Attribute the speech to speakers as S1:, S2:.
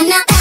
S1: I'm not